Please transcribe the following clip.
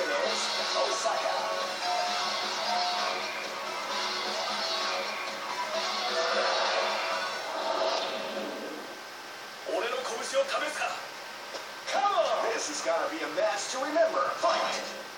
question is Osaka. Come on! This is gonna be a match to remember. Fight!